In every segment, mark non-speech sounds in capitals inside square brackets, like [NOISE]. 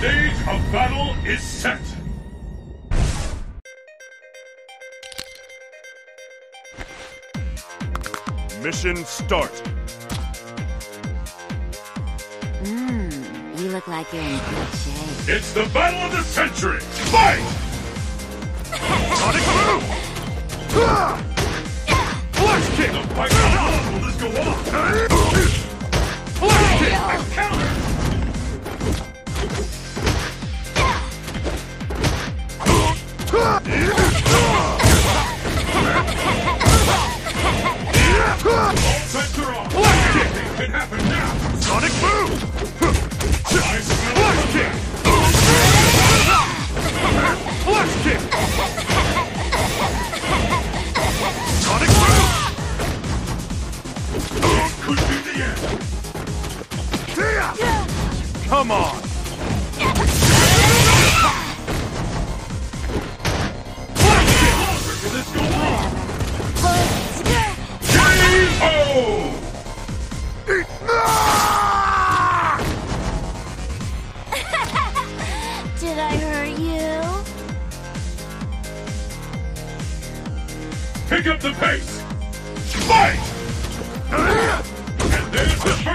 stage of battle is set. Mission start. Mmm, you look like you're in good shape. It's the battle of the century. Fight! [LAUGHS] Sonic boom! Wrong? [LAUGHS] K.O. Did I hurt you? Pick up the pace! Fight! And there's the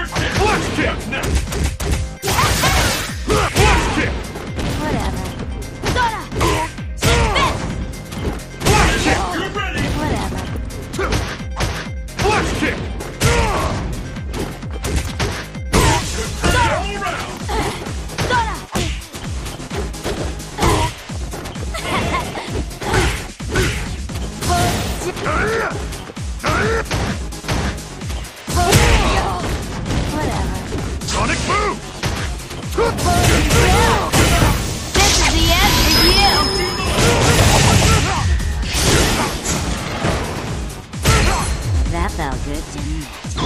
Sonic! This is the end for you! That felt good, didn't it?